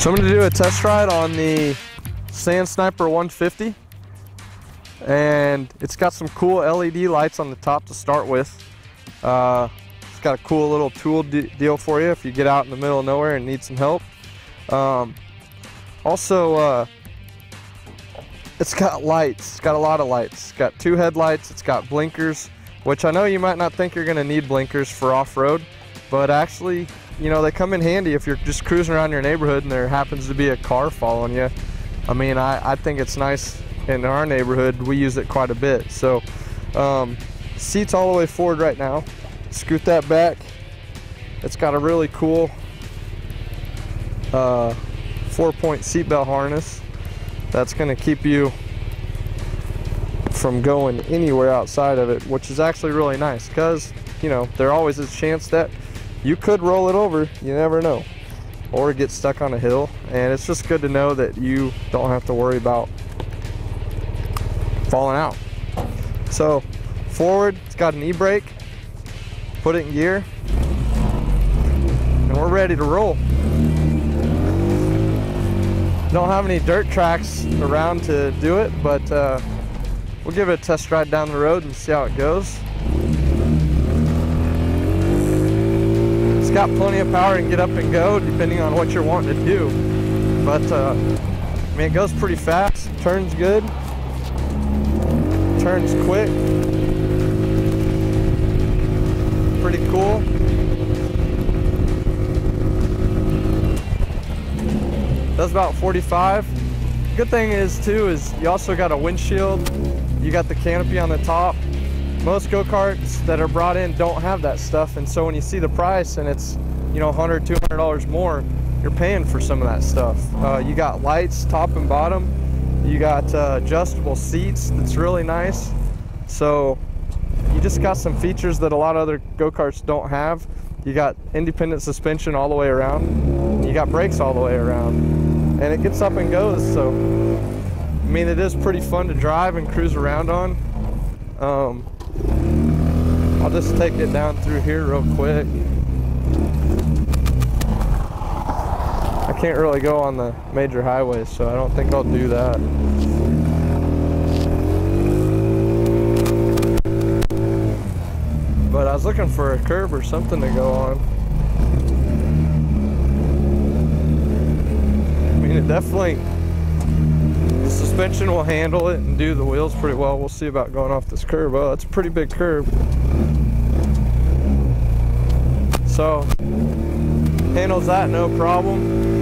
So I'm to do a test ride on the Sand Sniper 150 and it's got some cool LED lights on the top to start with. Uh, it's got a cool little tool de deal for you if you get out in the middle of nowhere and need some help. Um, also, uh, it's got lights. It's got a lot of lights. It's got two headlights. It's got blinkers, which I know you might not think you're going to need blinkers for off-road, but actually, you know, they come in handy if you're just cruising around your neighborhood and there happens to be a car following you. I mean, I, I think it's nice in our neighborhood. We use it quite a bit. So, um, seats all the way forward right now. Scoot that back. It's got a really cool uh, four-point seatbelt harness that's going to keep you from going anywhere outside of it, which is actually really nice because, you know, there always is a chance that you could roll it over. You never know. Or get stuck on a hill. And it's just good to know that you don't have to worry about falling out. So forward, it's got an e-brake. Put it in gear. And we're ready to roll. Don't have any dirt tracks around to do it, but uh, we'll give it a test ride down the road and see how it goes. Got plenty of power and get up and go depending on what you're wanting to do. But uh, I mean, it goes pretty fast, turns good, turns quick. Pretty cool. Does about 45. Good thing is too is you also got a windshield. You got the canopy on the top. Most go-karts that are brought in don't have that stuff. And so when you see the price and it's, you know, 100, 200 dollars more, you're paying for some of that stuff. Uh, you got lights top and bottom. You got uh, adjustable seats. That's really nice. So you just got some features that a lot of other go-karts don't have. You got independent suspension all the way around. You got brakes all the way around. And it gets up and goes. So, I mean, it is pretty fun to drive and cruise around on. Um, I'll just take it down through here real quick. I can't really go on the major highways, so I don't think I'll do that. But I was looking for a curb or something to go on. I mean, it definitely, suspension will handle it and do the wheels pretty well. We'll see about going off this curb. Oh, it's a pretty big curb. So, handles that no problem.